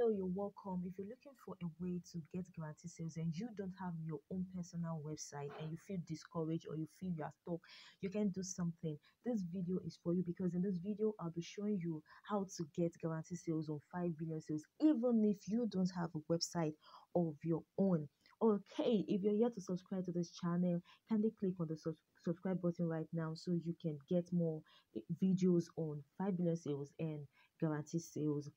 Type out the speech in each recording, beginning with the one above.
Hello, you're welcome. If you're looking for a way to get guarantee sales and you don't have your own personal website and you feel discouraged or you feel you are stuck, you can do something. This video is for you because in this video, I'll be showing you how to get guarantee sales on 5 billion sales, even if you don't have a website of your own. Okay, if you're here to subscribe to this channel, kindly click on the sub subscribe button right now so you can get more eh, videos on 5 billion sales and guarantee sales.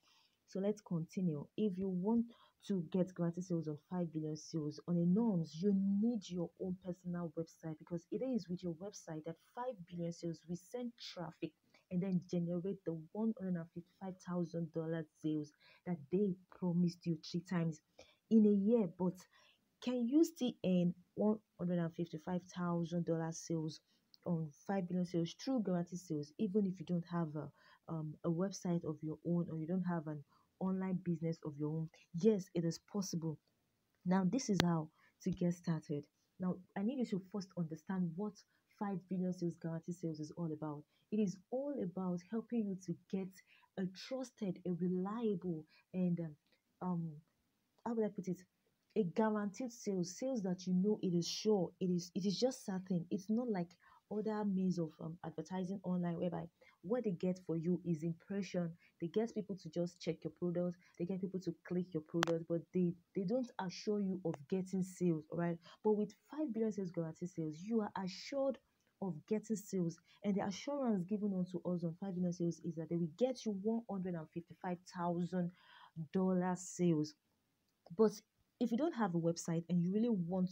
So let's continue. If you want to get guarantee sales on 5 billion sales on a norms, you need your own personal website because it is with your website that 5 billion sales will send traffic and then generate the $155,000 sales that they promised you three times in a year. But can you still earn $155,000 sales on 5 billion sales through guarantee sales even if you don't have a, um, a website of your own or you don't have an online business of your own. Yes, it is possible. Now, this is how to get started. Now, I need you to first understand what 5 billion sales guarantee sales is all about. It is all about helping you to get a trusted, a reliable, and um, how would I put it? A guaranteed sales, sales that you know it is sure, it is it is just certain. It's not like other means of um, advertising online whereby what they get for you is impression. They get people to just check your product they get people to click your product but they they don't assure you of getting sales all right but with 5 billion sales guarantee sales you are assured of getting sales. And the assurance given unto us on 5 billion sales is that they will get you $155,000 sales. But if you don't have a website and you really want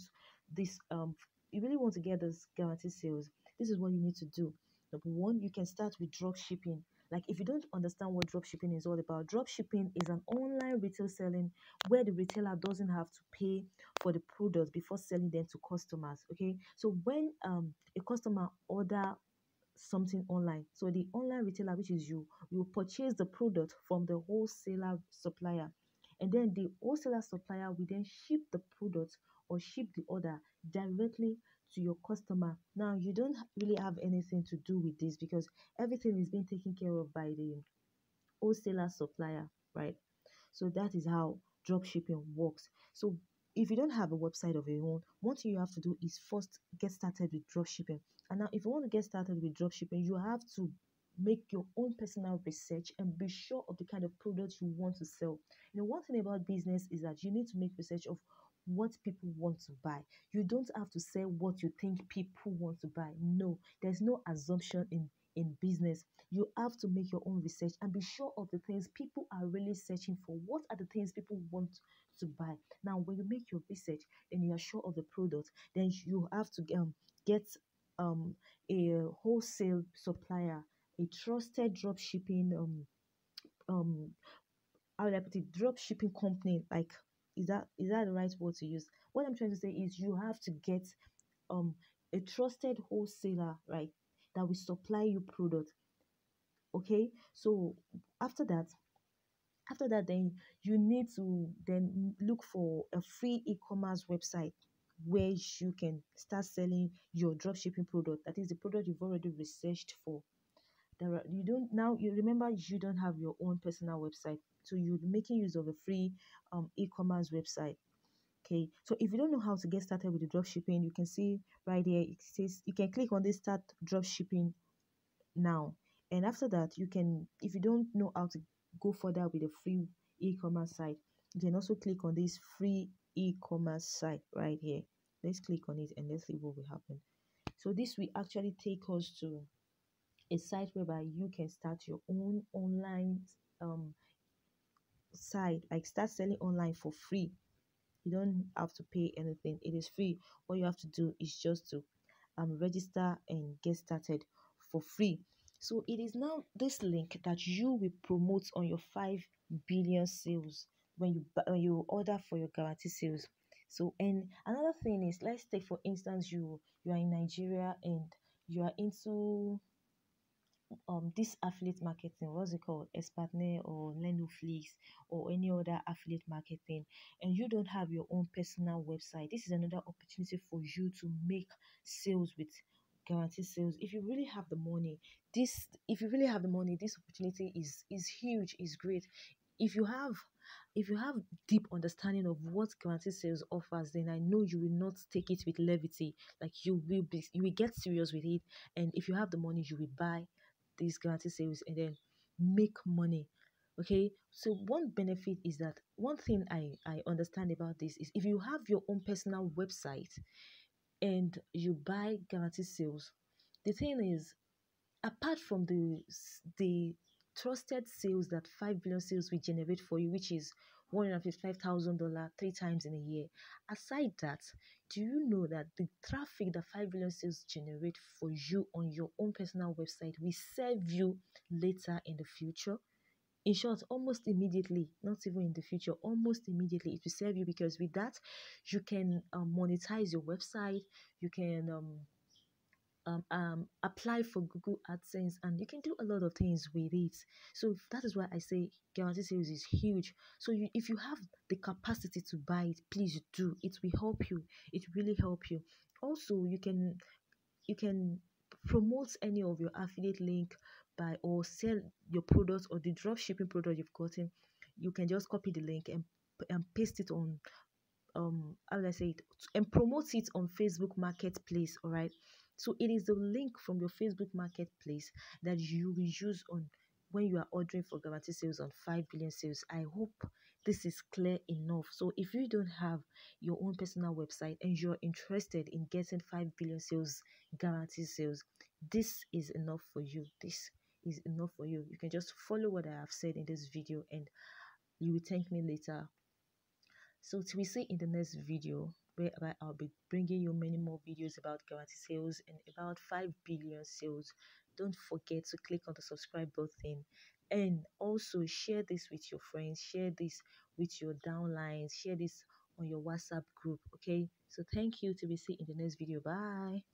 this um you really want to get this guarantee sales this is what you need to do. Number one, you can start with drop shipping. Like if you don't understand what drop shipping is all about, drop shipping is an online retail selling where the retailer doesn't have to pay for the products before selling them to customers. Okay, so when um a customer order something online, so the online retailer, which is you, you purchase the product from the wholesaler supplier, and then the wholesaler supplier will then ship the product or ship the order directly to your customer. Now, you don't really have anything to do with this because everything is being taken care of by the wholesaler supplier, right? So that is how drop shipping works. So if you don't have a website of your own, one thing you have to do is first get started with drop shipping. And now, if you want to get started with drop shipping, you have to make your own personal research and be sure of the kind of product you want to sell. You know, one thing about business is that you need to make research of what people want to buy. You don't have to say what you think people want to buy. No, there's no assumption in in business. You have to make your own research and be sure of the things people are really searching for. What are the things people want to buy? Now, when you make your research and you are sure of the product, then you have to um, get um, a wholesale supplier, a trusted drop shipping um, um, how would I put it, drop shipping company like is that is that the right word to use? What I'm trying to say is you have to get um a trusted wholesaler, right, that will supply you product. Okay, so after that, after that, then you need to then look for a free e-commerce website where you can start selling your dropshipping product. That is the product you've already researched for. There are, you don't now you remember you don't have your own personal website so you're making use of a free um, e-commerce website. Okay so if you don't know how to get started with the drop shipping you can see right here it says you can click on this start drop shipping now. And after that you can if you don't know how to go further with a free e-commerce site you can also click on this free e-commerce site right here. Let's click on it and let's see what will happen. So this will actually take us to a site whereby you can start your own online um, side like start selling online for free. You don't have to pay anything. It is free. All you have to do is just to um register and get started for free. So it is now this link that you will promote on your 5 billion sales when you when you order for your guarantee sales. So and another thing is let's take for instance you you are in nigeria and you are into um this affiliate marketing what's it called? Expertnaire or Learnoflix or any other affiliate marketing and you don't have your own personal website. This is another opportunity for you to make sales with guaranteed sales. If you really have the money this if you really have the money this opportunity is is huge is great. If you have if you have deep understanding of what guaranteed sales offers, then I know you will not take it with levity. Like you will be, you will get serious with it, and if you have the money, you will buy these guarantee sales and then make money. Okay, so one benefit is that one thing I I understand about this is if you have your own personal website and you buy guarantee sales, the thing is apart from the the trusted sales that 5 billion sales will generate for you, which is $155,000 three times in a year. Aside that, do you know that the traffic that 5 billion sales generate for you on your own personal website will serve you later in the future? In short, almost immediately, not even in the future, almost immediately, it will serve you because with that, you can um, monetize your website, you can um, um, um, apply for Google AdSense and you can do a lot of things with it. So that is why I say guarantee sales is huge. So you, if you have the capacity to buy it, please do. It will help you. It really help you. Also, you can you can promote any of your affiliate link by or sell your products or the drop shipping product you've gotten. You can just copy the link and and paste it on um how do I say it and promote it on Facebook Marketplace. All right so it is the link from your Facebook marketplace that you will use on when you are ordering for guarantee sales on 5 billion sales. I hope this is clear enough. So if you don't have your own personal website and you're interested in getting 5 billion sales guarantee sales, this is enough for you. This is enough for you. You can just follow what I have said in this video and you will thank me later. So till we see in the next video, I'll be bringing you many more videos about guarantee sales and about 5 billion sales. Don't forget to click on the subscribe button and also share this with your friends, share this with your downlines, share this on your WhatsApp group. Okay, so thank you to be see in the next video. Bye.